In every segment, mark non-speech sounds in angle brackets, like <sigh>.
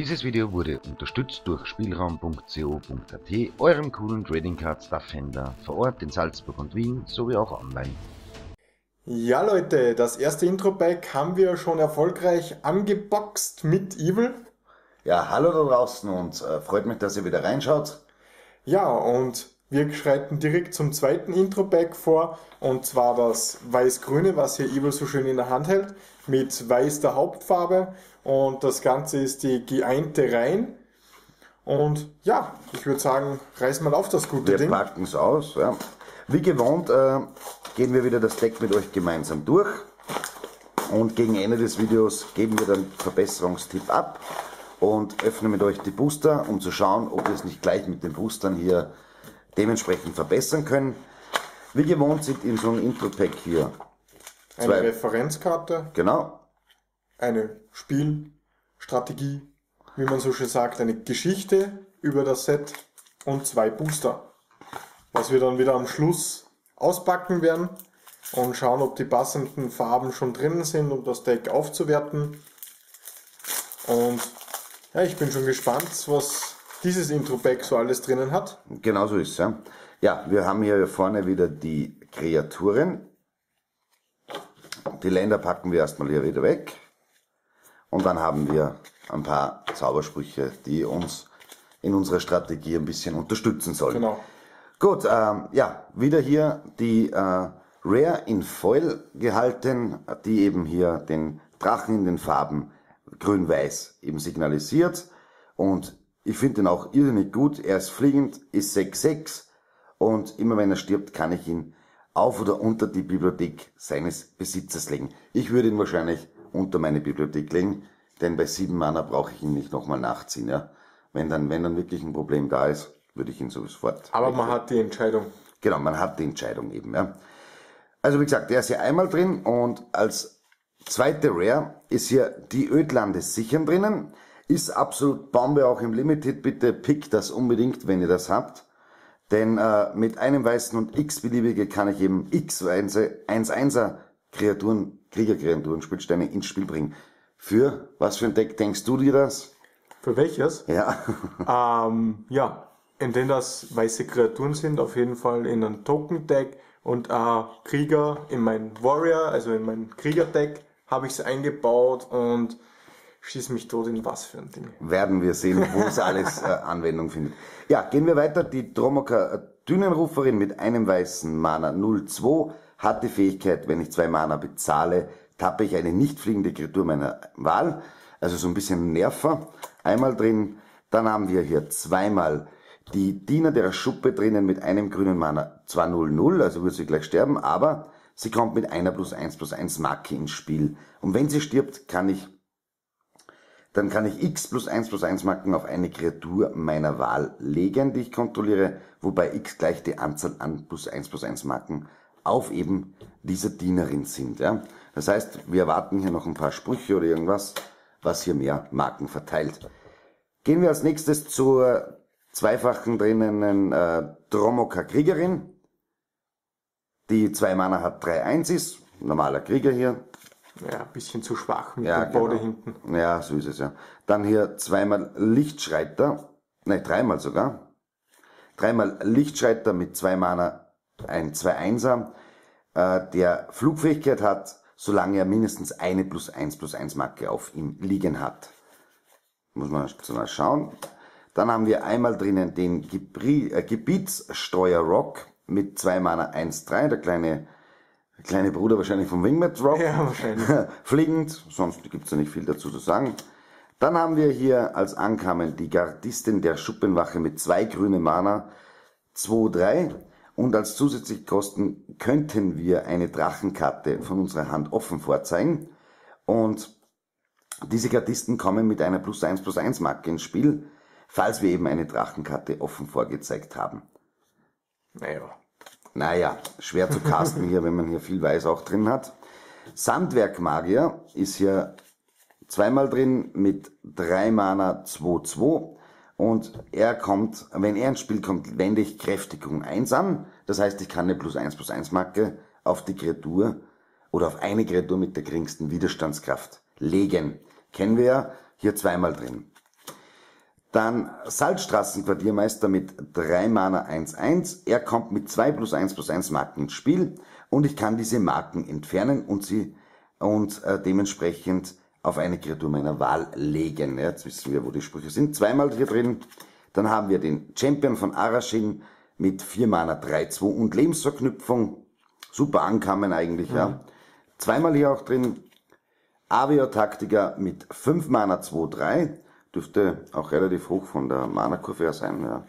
Dieses Video wurde unterstützt durch Spielraum.co.at, eurem coolen Trading Card Stuff Händler vor Ort in Salzburg und Wien sowie auch online. Ja Leute, das erste Intro-Pack haben wir schon erfolgreich angeboxt mit Evil. Ja, hallo da draußen und äh, freut mich, dass ihr wieder reinschaut. Ja, und wir schreiten direkt zum zweiten Intro-Pack vor, und zwar das Weiß-Grüne, was hier Evil so schön in der Hand hält, mit Weiß der Hauptfarbe und das Ganze ist die geeinte Reihen. Und ja, ich würde sagen, reiß mal auf das gute wir Ding. Wir packen es aus. Ja. Wie gewohnt äh, gehen wir wieder das Deck mit euch gemeinsam durch. Und gegen Ende des Videos geben wir dann Verbesserungstipp ab und öffnen mit euch die Booster, um zu schauen, ob wir es nicht gleich mit den Boostern hier dementsprechend verbessern können. Wie gewohnt sind in so einem Intro-Pack hier zwei, eine Referenzkarte. Genau. Eine Spielstrategie, wie man so schön sagt, eine Geschichte über das Set und zwei Booster. Was wir dann wieder am Schluss auspacken werden und schauen, ob die passenden Farben schon drinnen sind, um das Deck aufzuwerten. Und ja, ich bin schon gespannt, was dieses Intro-Pack so alles drinnen hat. Genau so ist es, ja. Ja, wir haben hier vorne wieder die Kreaturen. Die Länder packen wir erstmal hier wieder weg. Und dann haben wir ein paar Zaubersprüche, die uns in unserer Strategie ein bisschen unterstützen sollen. Genau. Gut, ähm, ja, wieder hier die äh, Rare in Foil gehalten, die eben hier den Drachen in den Farben grün-weiß eben signalisiert. Und ich finde ihn auch irrsinnig gut. Er ist fliegend, ist 6-6 und immer wenn er stirbt, kann ich ihn auf oder unter die Bibliothek seines Besitzers legen. Ich würde ihn wahrscheinlich unter meine Bibliothek legen, denn bei sieben Mana brauche ich ihn nicht nochmal nachziehen. Ja? Wenn, dann, wenn dann wirklich ein Problem da ist, würde ich ihn sofort. Aber man hat die Entscheidung. Genau, man hat die Entscheidung eben. Ja? Also wie gesagt, der ist hier einmal drin und als zweite Rare ist hier die Ödlande sichern drinnen. Ist absolut Bombe auch im Limited. Bitte pickt das unbedingt, wenn ihr das habt. Denn äh, mit einem weißen und x beliebige kann ich eben x 1-1er Kreaturen, Kriegerkreaturen, Spielsteine ins Spiel bringen. Für was für ein Deck denkst du dir das? Für welches? Ja. <laughs> ähm, ja, in dem das weiße Kreaturen sind, auf jeden Fall in einem Token-Deck und äh, Krieger in mein Warrior, also in mein Krieger-Deck habe ich es eingebaut und schieß mich tot in was für ein Ding. Werden wir sehen, wo es <laughs> alles äh, Anwendung findet. Ja, gehen wir weiter. Die Dromoka äh, Dünenruferin mit einem weißen Mana 02 hat die Fähigkeit, wenn ich zwei Mana bezahle, tappe ich eine nicht fliegende Kreatur meiner Wahl. Also so ein bisschen Nerver. Einmal drin. Dann haben wir hier zweimal die Diener der Schuppe drinnen mit einem grünen Mana. Zwar 0-0, also würde sie gleich sterben, aber sie kommt mit einer plus 1 plus 1 Marke ins Spiel. Und wenn sie stirbt, kann ich dann kann ich x plus 1 plus 1 Marken auf eine Kreatur meiner Wahl legen, die ich kontrolliere, wobei x gleich die Anzahl an plus 1 plus 1 Marken auf eben dieser Dienerin sind. Ja? Das heißt, wir erwarten hier noch ein paar Sprüche oder irgendwas, was hier mehr Marken verteilt. Gehen wir als nächstes zur zweifachen drinnen äh, Dromoka Kriegerin. Die zwei Mana hat 3-1 ist, normaler Krieger hier, ja, ein bisschen zu schwach mit ja, dem Bode genau. hinten. Ja, so ist es ja. Dann hier zweimal Lichtschreiter, nein, dreimal sogar. Dreimal Lichtschreiter mit zwei Mana, ein 2-1er, äh, der Flugfähigkeit hat, solange er mindestens eine plus 1 plus 1 Marke auf ihm liegen hat. Muss man so mal schauen. Dann haben wir einmal drinnen den Gebri äh, Gebietssteuer Rock mit zwei Mana 1-3, der kleine kleine Bruder wahrscheinlich vom Wingmat Rock. Ja, wahrscheinlich. <laughs> Fliegend, sonst gibt's ja nicht viel dazu zu sagen. Dann haben wir hier als Ankamen die Gardistin der Schuppenwache mit zwei grünen Mana, 2-3. Und als zusätzliche Kosten könnten wir eine Drachenkarte von unserer Hand offen vorzeigen. Und diese Gardisten kommen mit einer plus 1 plus 1 Marke ins Spiel, falls wir eben eine Drachenkarte offen vorgezeigt haben. Naja, naja, schwer zu casten hier, wenn man hier viel Weiß auch drin hat. Sandwerkmagier ist hier zweimal drin mit drei Mana 2-2 und er kommt, wenn er ins Spiel kommt, wende ich Kräftigung 1 an. Das heißt, ich kann eine plus 1 plus 1 Marke auf die Kreatur oder auf eine Kreatur mit der geringsten Widerstandskraft legen. Kennen wir ja, hier zweimal drin. Dann Salzstraßenquartiermeister mit 3 Mana 1-1. Er kommt mit 2 plus 1 plus 1 Marken ins Spiel und ich kann diese Marken entfernen und sie und äh, dementsprechend auf eine Kreatur meiner Wahl legen. Ja, jetzt wissen wir, wo die Sprüche sind. Zweimal hier drin. Dann haben wir den Champion von Arashin mit 4 Mana 3-2 und Lebensverknüpfung. Super ankamen eigentlich, mhm. ja. Zweimal hier auch drin. Avio Taktiker mit 5 Mana 2-3 dürfte auch relativ hoch von der Mana-Kurve her sein. Ja.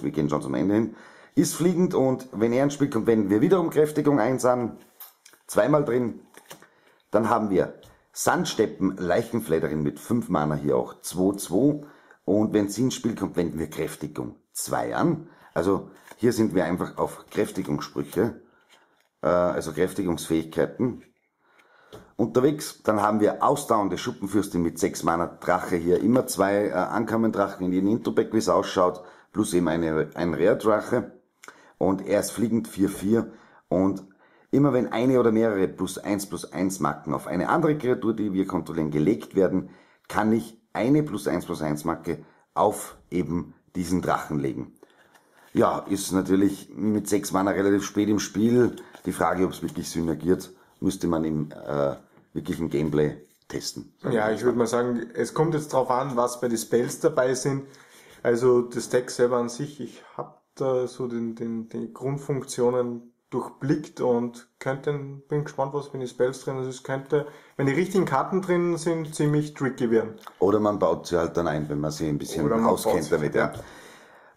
Wir gehen schon zum Ende hin. Ist fliegend und wenn er ins Spiel kommt, wenden wir wiederum Kräftigung eins an. Zweimal drin. Dann haben wir Sandsteppen Leichenfledderin mit 5 Mana hier auch 2-2. Und wenn sie ins Spiel kommt, wenden wir Kräftigung 2 an. Also hier sind wir einfach auf Kräftigungssprüche, äh, also Kräftigungsfähigkeiten unterwegs. Dann haben wir ausdauernde Schuppenfürstin mit 6 Mana Drache hier. Immer zwei äh, Ankommen-Drachen in jedem Introback, wie es ausschaut, plus eben eine, ein Rare-Drache. Und er ist fliegend 4-4 und immer wenn eine oder mehrere plus 1 plus 1 Marken auf eine andere Kreatur, die wir kontrollieren, gelegt werden, kann ich eine plus 1 plus 1 Marke auf eben diesen Drachen legen. Ja, ist natürlich mit 6 Mana relativ spät im Spiel. Die Frage, ob es wirklich synergiert müsste man im äh, wirklichen Gameplay testen. Ja, ich würde mal sagen, es kommt jetzt darauf an, was bei den Spells dabei sind. Also das Deck selber an sich, ich habe da so den, den, die Grundfunktionen durchblickt und könnte, bin gespannt, was für die Spells drin ist. Es könnte, wenn die richtigen Karten drin sind, ziemlich tricky werden. Oder man baut sie halt dann ein, wenn man sie ein bisschen auskennt damit, ja.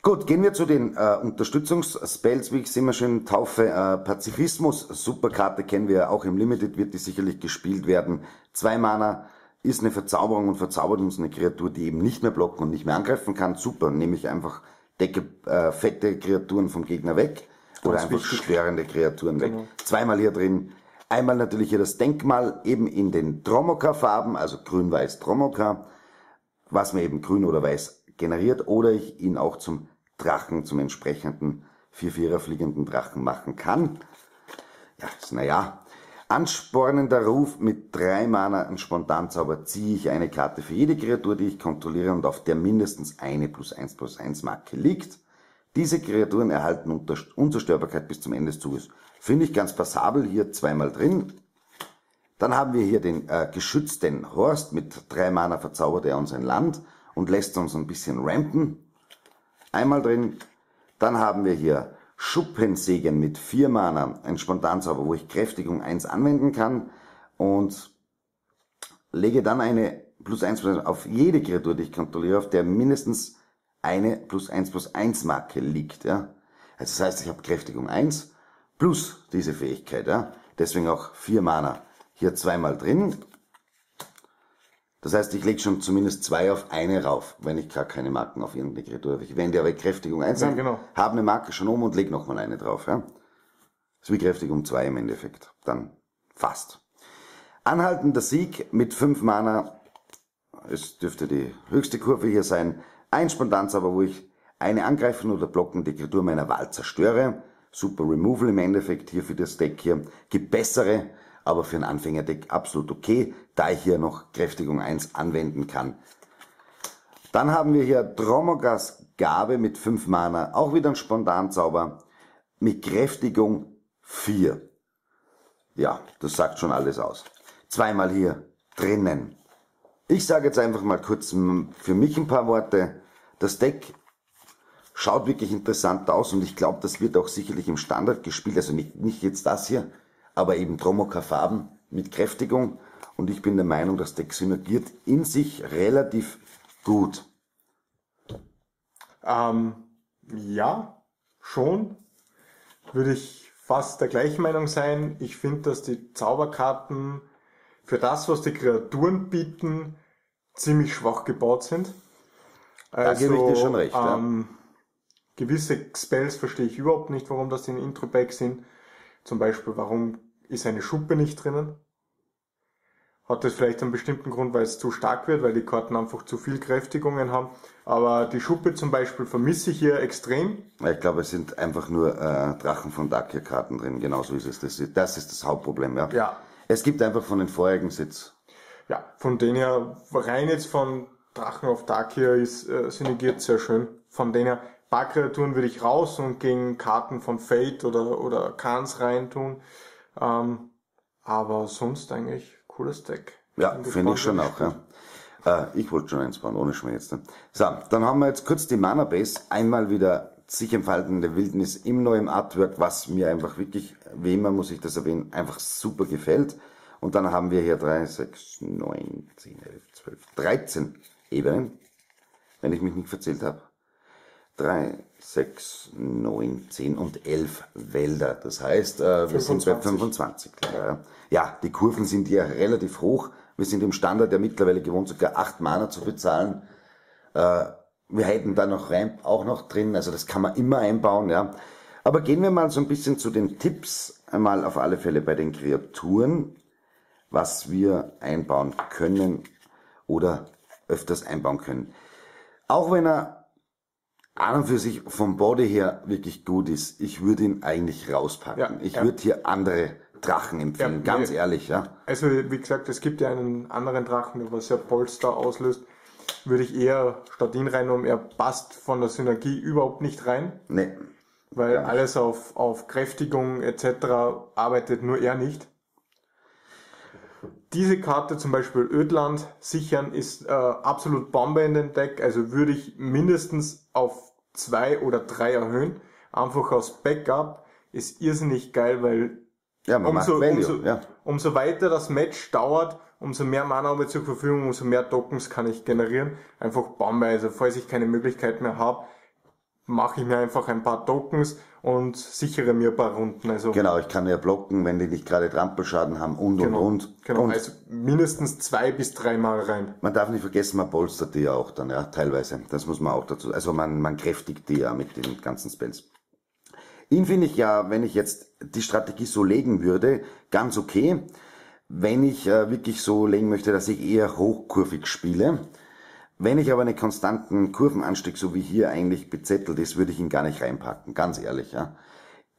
Gut, gehen wir zu den äh, Unterstützungsspells, wie ich sie immer schön taufe. Äh, Pazifismus, Superkarte kennen wir auch im Limited, wird die sicherlich gespielt werden. Zwei Mana ist eine Verzauberung und verzaubert uns eine Kreatur, die eben nicht mehr blocken und nicht mehr angreifen kann. Super, nehme ich einfach decke äh, fette Kreaturen vom Gegner weg oder einfach wichtig. störende Kreaturen genau. weg. Zweimal hier drin. Einmal natürlich hier das Denkmal eben in den Dromoka-Farben, also grün-weiß Dromoka, was mir eben grün oder weiß generiert oder ich ihn auch zum Drachen zum entsprechenden 4-4er fliegenden Drachen machen kann. Ja, naja. Anspornender Ruf mit drei Mana ein Spontanzauber ziehe ich eine Karte für jede Kreatur, die ich kontrolliere und auf der mindestens eine plus 1 plus 1 Marke liegt. Diese Kreaturen erhalten Unzerstörbarkeit bis zum Ende des Zuges. Finde ich ganz passabel, hier zweimal drin. Dann haben wir hier den äh, geschützten Horst mit drei Mana verzaubert er uns ein Land und lässt uns ein bisschen rampen einmal drin. Dann haben wir hier Schuppensegen mit 4 Mana, ein Spontanzauber, wo ich Kräftigung 1 anwenden kann und lege dann eine plus 1 plus 1 auf jede Kreatur, die ich kontrolliere, auf der mindestens eine plus 1 plus 1 Marke liegt. Ja? Also das heißt, ich habe Kräftigung 1 plus diese Fähigkeit. Ja? Deswegen auch 4 Mana hier zweimal drin. Das heißt, ich lege schon zumindest zwei auf eine rauf, wenn ich gar keine Marken auf irgendeine Kreatur habe. Ich wende aber Kräftigung 1 ja, genau. habe eine Marke schon um und lege nochmal eine drauf. Ja? Das ist wie Kräftigung 2 im Endeffekt. Dann fast. Anhaltender Sieg mit 5 Mana. Es dürfte die höchste Kurve hier sein. Ein Spontanzauber, wo ich eine angreifen oder blockende Kreatur meiner Wahl zerstöre. Super Removal im Endeffekt hier für das Deck hier. Gibt bessere aber für ein Anfängerdeck absolut okay, da ich hier noch Kräftigung 1 anwenden kann. Dann haben wir hier Dromogas Gabe mit 5 Mana, auch wieder ein Spontanzauber, mit Kräftigung 4. Ja, das sagt schon alles aus. Zweimal hier drinnen. Ich sage jetzt einfach mal kurz für mich ein paar Worte. Das Deck schaut wirklich interessant aus und ich glaube, das wird auch sicherlich im Standard gespielt. Also nicht, nicht jetzt das hier, aber eben Dromoka-Farben mit Kräftigung. Und ich bin der Meinung, das Deck synergiert in sich relativ gut. Ähm, ja, schon. Würde ich fast der gleichen Meinung sein. Ich finde, dass die Zauberkarten für das, was die Kreaturen bieten, ziemlich schwach gebaut sind. Also, da gebe ich dir also, schon recht. Ähm, ja. Gewisse Spells verstehe ich überhaupt nicht, warum das in Intro-Pack sind. Zum Beispiel, warum ist eine Schuppe nicht drinnen. Hat das vielleicht einen bestimmten Grund, weil es zu stark wird, weil die Karten einfach zu viel Kräftigungen haben. Aber die Schuppe zum Beispiel vermisse ich hier extrem. Ich glaube, es sind einfach nur äh, Drachen von Dakia Karten drin. Genauso ist es. Das, das ist das Hauptproblem, ja. Ja. Es gibt einfach von den vorherigen Sitz. Ja, von denen her rein jetzt von Drachen auf Dark hier ist, äh, synergiert sehr schön. Von denen her, paar Kreaturen würde ich raus und gegen Karten von Fate oder, oder Khans reintun. Ähm, aber sonst eigentlich cooles Deck. Ja, finde ich schon auch, ja. Äh, ich wollte schon eins bauen, ohne Schmerz. Ne? So, dann haben wir jetzt kurz die Mana Base. Einmal wieder sich entfaltende Wildnis im neuen Artwork, was mir einfach wirklich, wie immer muss ich das erwähnen, einfach super gefällt. Und dann haben wir hier 3, 6, 9, 10, 11, 12, 13 Ebenen, wenn ich mich nicht verzählt habe. 3, 6, 9, 10 und 11 Wälder. Das heißt, äh, wir sind bei 25. Ja. ja, die Kurven sind ja relativ hoch. Wir sind im Standard ja mittlerweile gewohnt, sogar 8 Mana zu bezahlen. Äh, wir hätten da noch Ramp auch noch drin, also das kann man immer einbauen, ja. Aber gehen wir mal so ein bisschen zu den Tipps, einmal auf alle Fälle bei den Kreaturen, was wir einbauen können oder öfters einbauen können. Auch wenn er an und für sich vom Body her wirklich gut ist, ich würde ihn eigentlich rauspacken. Ja, ich ja. würde hier andere Drachen empfehlen, Ja, ganz nee. ehrlich, ja. Also wie gesagt, es gibt ja einen anderen Drachen, der was ja Polster auslöst. Würde ich eher statt ihn reinnehmen. Er passt von der Synergie überhaupt nicht rein, Nee, weil alles auf, auf Kräftigung etc. arbeitet nur er nicht. Diese Karte zum Beispiel Ödland sichern ist äh, absolut Bombe in dem Deck. Also würde ich mindestens auf zwei oder drei erhöhen. Einfach aus Backup ist irrsinnig geil, weil ja, umso, Value, umso, ja. umso weiter das Match dauert, umso mehr Mana habe ich zur Verfügung, umso mehr Tokens kann ich generieren. Einfach Bombe. Also falls ich keine Möglichkeit mehr habe, mache ich mir einfach ein paar Tokens und sichere mir ein paar Runden. Also Genau, ich kann ja blocken, wenn die nicht gerade Trampelschaden haben und genau, und und. genau. und also mindestens zwei bis dreimal rein. man darf nicht vergessen, man polstert die ja auch dann, ja, teilweise. Das muss man auch dazu. Also man, man kräftigt die ja mit den ganzen Spells. Ihn finde ich ja, wenn ich jetzt die Strategie so legen würde, ganz okay. Wenn ich äh, wirklich so legen möchte, dass ich eher hochkurvig spiele. Wenn ich aber einen konstanten Kurvenanstieg, so wie hier eigentlich bezettelt ist, würde ich ihn gar nicht reinpacken, ganz ehrlich, ja.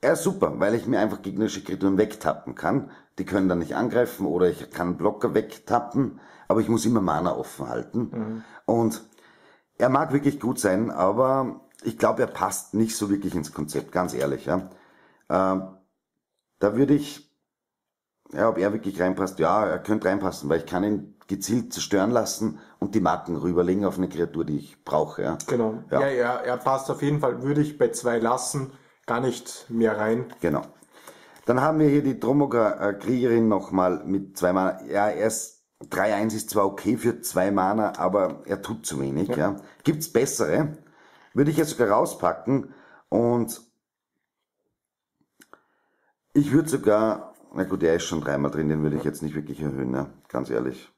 Er ist super, weil ich mir einfach gegnerische Kreaturen wegtappen kann. Die können dann nicht angreifen oder ich kann Blocker wegtappen, aber ich muss immer Mana offen halten. Und er mag wirklich gut sein, aber ich glaube, er passt nicht so wirklich ins Konzept, ganz ehrlich, ja. Ähm, da würde ich, ja, ob er wirklich reinpasst, ja, er könnte reinpassen, weil ich kann ihn gezielt zerstören lassen und die Marken rüberlegen auf eine Kreatur, die ich brauche, ja. Genau. Ja. Ja, er, er passt auf jeden Fall. Würde ich bei zwei lassen, gar nicht mehr rein. Genau. Dann haben wir hier die Dromoga äh, Kriegerin nochmal mit zwei Mana. Ja, er ist 3-1 ist zwar okay für zwei Mana, aber er tut zu wenig, ja. Gibt's bessere? Würde ich jetzt sogar rauspacken und ich würde sogar, na gut, der ist schon dreimal drin, den würde ich jetzt nicht wirklich erhöhen, ja, ganz ehrlich.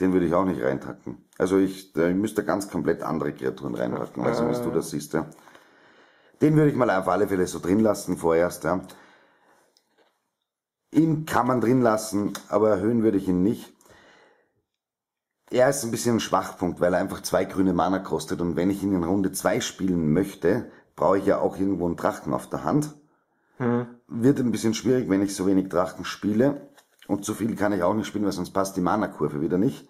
Den würde ich auch nicht reinpacken. Also ich, ich müsste ganz komplett andere Kreaturen reinpacken, also Äh. wie du das siehst, ja. Den würde ich mal auf alle Fälle so drin lassen vorerst, ja. Ihn kann man drin lassen, aber erhöhen würde ich ihn nicht. Er ist ein bisschen ein Schwachpunkt, weil er einfach zwei grüne Mana kostet und wenn ich ihn in Runde zwei spielen möchte, brauche ich ja auch irgendwo einen Drachen auf der Hand. Wird ein bisschen schwierig, wenn ich so wenig Drachen spiele. Und zu viel kann ich auch nicht spielen, weil sonst passt die Mana-Kurve wieder nicht.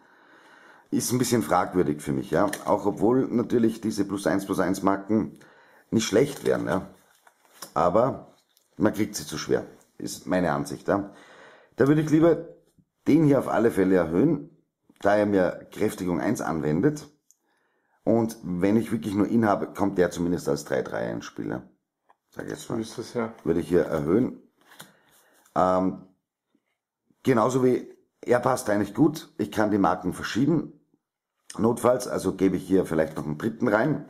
Ist ein bisschen fragwürdig für mich, ja. Auch obwohl natürlich diese plus eins plus eins Marken nicht schlecht wären, ja. Aber man kriegt sie zu schwer. Ist meine Ansicht, ja. Da würde ich lieber den hier auf alle Fälle erhöhen, da er mir Kräftigung 1 anwendet. Und wenn ich wirklich nur ihn habe, kommt der zumindest als 3-3 ins Spiel. ja. Sag ich jetzt mal ist es ja. würde ich hier erhöhen. Ähm, genauso wie er passt eigentlich gut. Ich kann die Marken verschieben. Notfalls, also gebe ich hier vielleicht noch einen dritten rein.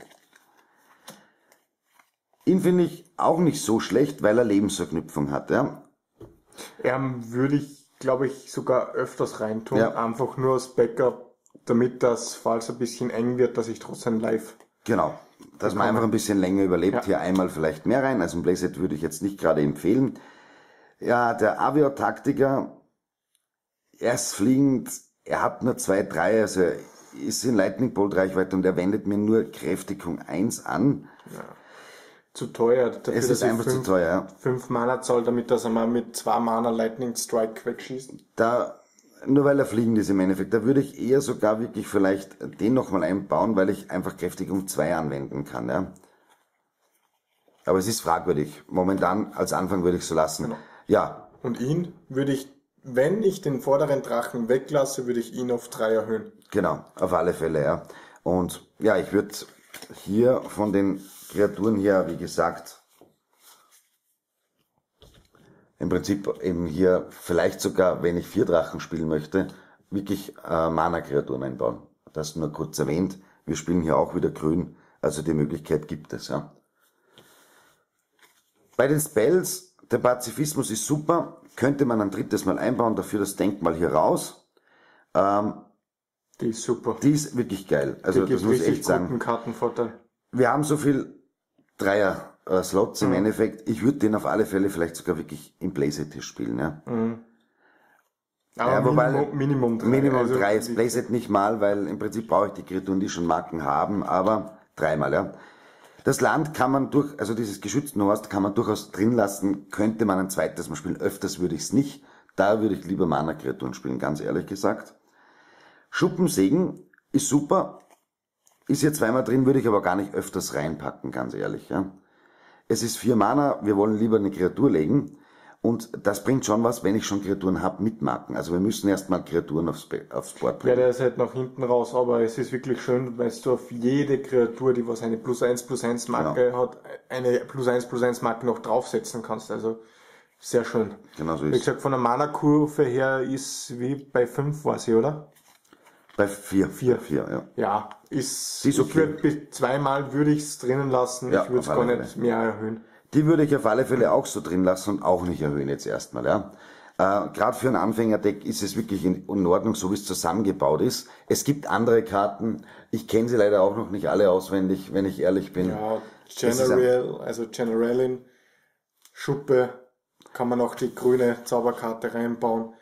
Ihn finde ich auch nicht so schlecht, weil er Lebensverknüpfung hat. Ja? Ähm, würde ich, glaube ich, sogar öfters reintun. Ja. Einfach nur als Backup, damit das, falls ein bisschen eng wird, dass ich trotzdem live. Genau. Dass man einfach ein bisschen länger überlebt, Ja. hier einmal vielleicht mehr rein. Also ein Playset würde ich jetzt nicht gerade empfehlen. Ja, der Avio-Taktiker, er ist fliegend, er hat nur zwei, drei, also er ist in Lightning Bolt Reichweite und er wendet mir nur Kräftigung 1 an. Zu teuer. Dafür, Es dass ist einfach zu fünf- teuer. ja. Fünf Mana zahl, damit das einmal mit zwei Mana Lightning Strike wegschießt. Da Nur weil er fliegend ist im Endeffekt. Da würde ich eher sogar wirklich vielleicht den nochmal einbauen, weil ich einfach Kräftigung 2 anwenden kann, ja. Aber es ist fragwürdig. Momentan als Anfang würde ich so lassen. Genau. Ja, Und ihn würde ich, wenn ich den vorderen Drachen weglasse, würde ich ihn auf drei erhöhen. genau, auf alle Fälle, ja. Und ja, ich würde hier von den Kreaturen her, wie gesagt, im Prinzip eben hier vielleicht sogar, wenn ich vier Drachen spielen möchte, wirklich äh, Mana-Kreaturen einbauen. Das nur kurz erwähnt. Wir spielen hier auch wieder grün, also die Möglichkeit gibt es, ja. Bei den Spells, der Pazifismus ist super, könnte man ein drittes Mal einbauen, dafür das Denkmal hier raus. Ähm, Die ist super. die ist wirklich geil. Also Die das muss ich echt sagen. Kartenvorteil. Wir haben so viel Dreier-Slots Mhm. im Endeffekt. Ich würde den auf alle Fälle vielleicht sogar wirklich im Playset spielen. Ja. Aber Ja, wobei- Minimum, Minimum drei. Minimum Also drei, das Playset nicht mal, weil im Prinzip brauche ich die Kreaturen, die schon Marken haben, aber dreimal, ja. Das Land kann man durch, also dieses geschützten Horst kann man durchaus drin lassen, könnte man ein zweites Mal spielen. Öfters würde ich es nicht. Da würde ich lieber Mana-Kreaturen spielen, ganz ehrlich gesagt. Schuppensegen ist super. Ist hier zweimal drin, würde ich aber gar nicht öfters reinpacken, ganz ehrlich, ja. Es ist vier Mana, wir wollen lieber eine Kreatur legen. Und das bringt schon was, wenn ich schon Kreaturen habe mit Marken. Also wir müssen erstmal Kreaturen aufs, aufs Board Ja, bringen. der ist halt nach hinten raus, aber es ist wirklich schön, weil du auf jede Kreatur, die was eine plus 1 plus 1 Marke hat, eine plus 1 plus 1 Marke noch draufsetzen kannst. Also sehr schön. Genau so Wie ist gesagt, von der Mana-Kurve her ist wie bei 5 war sie, oder? Bei vier. Vier. Bei vier, ja. Ja, ist, ist ich okay. würde bis zweimal würde ich es drinnen lassen, Ja, ich würde es gar nicht mehr erhöhen. Die würde ich auf alle Fälle auch so drin lassen und auch nicht erhöhen jetzt erstmal, ja. Äh, Gerade für ein Anfängerdeck ist es wirklich in, in Ordnung, so wie es zusammengebaut ist. Es gibt andere Karten, ich kenne sie leider auch noch nicht alle auswendig, wenn ich ehrlich bin. Ja, General, also Generalin, Schuppe, kann man auch die grüne Zauberkarte reinbauen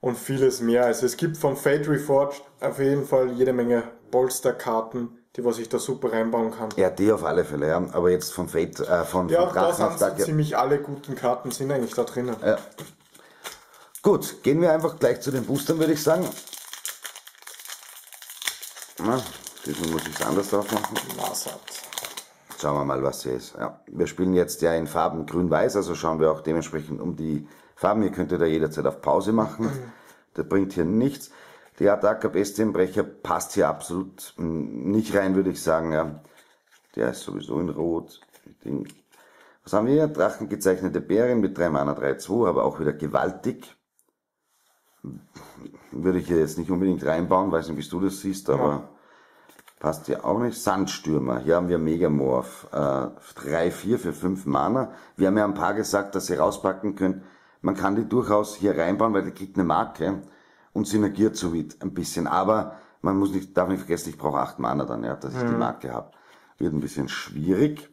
und vieles mehr. Also es gibt von Fate Reforged auf jeden Fall jede Menge Bolsterkarten, die was ich da super reinbauen kann. Ja, die auf alle Fälle, ja. Aber jetzt von Fate, äh, von, Ja, von da Drachen auf Dark, ja. ziemlich alle guten Karten sind eigentlich da drinnen. Ja. Gut, gehen wir einfach gleich zu den Boostern, würde ich sagen. Na, diesmal muss ich es anders drauf machen. Nasat. Schauen wir mal, was hier ist. Ja, wir spielen jetzt ja in Farben grün-weiß, also schauen wir auch dementsprechend um die Farben. Ihr könnt ihr da jederzeit auf Pause machen. Das bringt hier nichts. Die Attacke Bestienbrecher passt hier absolut nicht rein, würde ich sagen. Ja. Der ist sowieso in Rot. Was haben wir hier? Drachengezeichnete Bären mit 3 Mana 3-2, aber auch wieder gewaltig. Würde ich hier jetzt nicht unbedingt reinbauen, weiß nicht, wie du das siehst, aber passt hier auch nicht. Sandstürmer, hier haben wir Megamorph. Äh, 3-4 für 5 Mana. Wir haben ja ein paar gesagt, dass ihr rauspacken könnt. Man kann die durchaus hier reinbauen, weil die kriegt eine Marke und synergiert somit ein bisschen. Aber man muss nicht, darf nicht vergessen, ich brauche 8 Mana dann, ja, dass ich die Marke habe. Wird ein bisschen schwierig.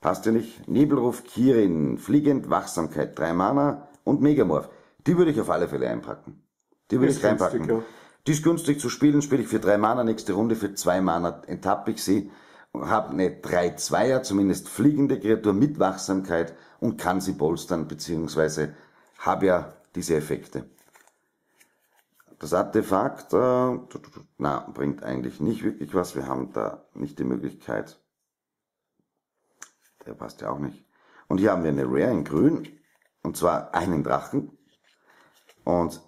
Passt ja nicht. Nebelruf, Kirin, Fliegend, Wachsamkeit, 3 Mana und Megamorph. Die würde ich auf alle Fälle einpacken. Die würde ich reinpacken. ja. Die ist günstig zu spielen, spiele ich für 3 Mana, nächste Runde für 2 Mana enttappe ich sie, habe eine 3-2er, zumindest fliegende Kreatur mit Wachsamkeit und kann sie bolstern, beziehungsweise habe ja diese Effekte. Das Artefakt, äh, na, bringt eigentlich nicht wirklich was. Wir haben da nicht die Möglichkeit. Der passt ja auch nicht. Und hier haben wir eine Rare in grün. Und zwar einen Drachen. Und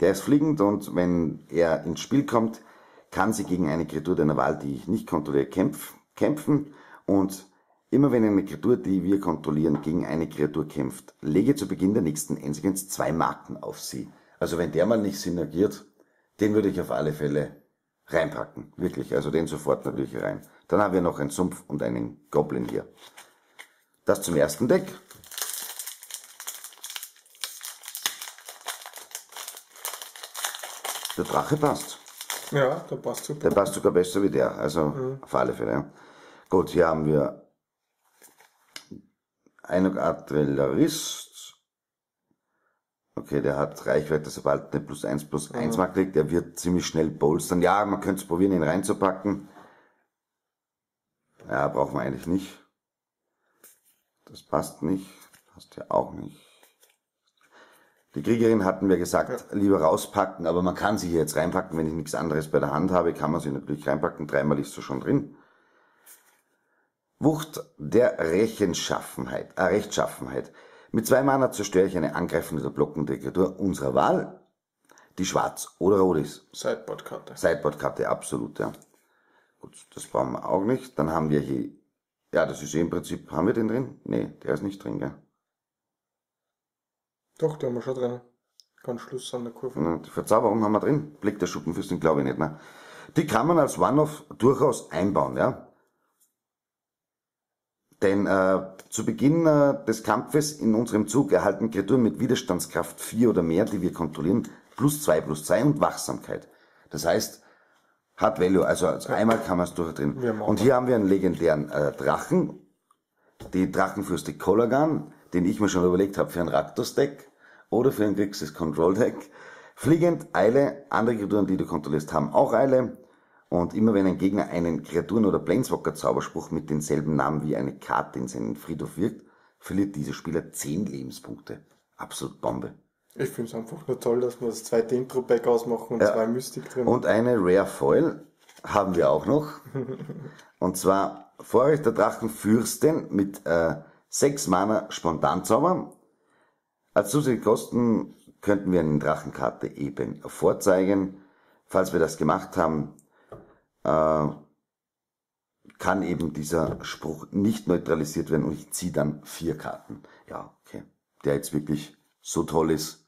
der ist fliegend und wenn er ins Spiel kommt, kann sie gegen eine Kreatur deiner Wahl, die ich nicht kontrolliere, kämpf, kämpfen. Und immer wenn eine Kreatur, die wir kontrollieren, gegen eine Kreatur kämpft, lege zu Beginn der nächsten Endsequenz zwei Marken auf sie. Also wenn der mal nicht synergiert, den würde ich auf alle Fälle reinpacken. Wirklich, also den sofort natürlich rein. Dann haben wir noch einen Sumpf und einen Goblin hier. Das zum ersten Deck. Der Drache passt. Ja, da passt super. Der passt sogar besser wie der. Also auf alle Fälle. Ja. Gut, hier haben wir einen Artillerist. Okay, der hat Reichweite, sobald eine plus 1 plus 1 Mark liegt. Der wird ziemlich schnell bolstern. Ja, man könnte es probieren, ihn reinzupacken. Ja, brauchen wir eigentlich nicht. Das passt nicht. Passt ja auch nicht. Die Kriegerin hatten wir gesagt, ja. lieber rauspacken, aber man kann sie hier jetzt reinpacken, wenn ich nichts anderes bei der Hand habe, kann man sie natürlich reinpacken, dreimal ist sie schon drin. Wucht der Rechenschaffenheit, äh, Rechtschaffenheit. Mit zwei Mana zerstöre ich eine angreifende oder blockende Kreatur unserer Wahl, die schwarz oder rot ist. Sideboard-Karte. Sideboard-Karte, absolut, ja. Gut, das brauchen wir auch nicht. Dann haben wir hier, ja, das ist eh im Prinzip, haben wir den drin? Nee, der ist nicht drin, gell? Doch, den haben wir schon drin. Ganz Schluss an der Kurve. Die Verzauberung haben wir drin. Blick der Schuppenfürst, den glaube ich nicht, ne? Die kann man als One-Off durchaus einbauen, ja. Denn äh, zu Beginn äh, des Kampfes in unserem Zug erhalten Kreaturen mit Widerstandskraft 4 oder mehr, die wir kontrollieren, plus 2 plus 2 und Wachsamkeit. Das heißt, hat Value, also, also einmal kann man es durch drin. Und hier haben wir einen legendären äh, Drachen, die Drachenfürste Kolagan, den ich mir schon überlegt habe für ein Raktos-Deck oder für ein Grixis Control-Deck. Fliegend, Eile, andere Kreaturen, die du kontrollierst, haben auch Eile. Und immer wenn ein Gegner einen Kreaturen- oder Planeswalker-Zauberspruch mit denselben Namen wie eine Karte in seinen Friedhof wirkt, verliert dieser Spieler 10 Lebenspunkte. Absolut Bombe. Ich finde es einfach nur toll, dass wir das zweite Intro-Pack ausmachen und ja. zwei Mystik drin. Und eine Rare Foil haben wir auch noch. <laughs> und zwar Vorrecht der Drachenfürsten mit äh, 6 Mana Spontanzauber. Als zusätzliche Kosten könnten wir eine Drachenkarte eben vorzeigen. Falls wir das gemacht haben, äh, kann eben dieser Spruch nicht neutralisiert werden und ich ziehe dann vier Karten. Ja, okay. Der jetzt wirklich so toll ist.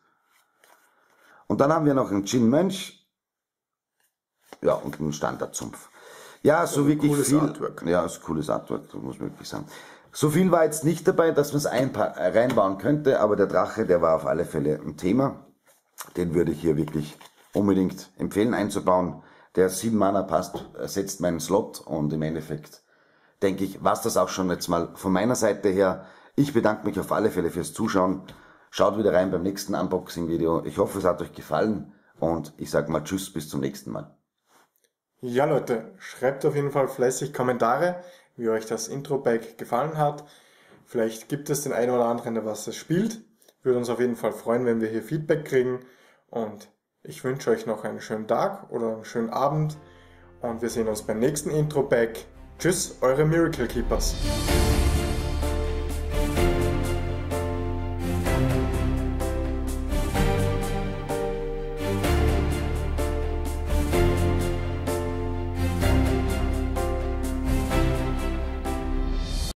Und dann haben wir noch einen Gin Mönch. Ja, und einen Standardzumpf. Ja, so wirklich cooles viel. Artwork. Ja, ist cooles Artwork, muss man wirklich sagen. So viel war jetzt nicht dabei, dass man es reinbauen könnte, aber der Drache, der war auf alle Fälle ein Thema. Den würde ich hier wirklich unbedingt empfehlen einzubauen der sieben Mana passt, ersetzt meinen Slot und im Endeffekt denke ich, was das auch schon jetzt mal von meiner Seite her. Ich bedanke mich auf alle Fälle fürs Zuschauen. Schaut wieder rein beim nächsten Unboxing-Video. Ich hoffe, es hat euch gefallen und ich sage mal Tschüss, bis zum nächsten Mal. Ja Leute, schreibt auf jeden Fall fleißig Kommentare, wie euch das Intro-Pack gefallen hat. Vielleicht gibt es den einen oder anderen, der was es spielt. Würde uns auf jeden Fall freuen, wenn wir hier Feedback kriegen. Und ich wünsche euch noch einen schönen Tag oder einen schönen Abend und wir sehen uns beim nächsten Intro-Pack. Tschüss, eure Miracle Keepers.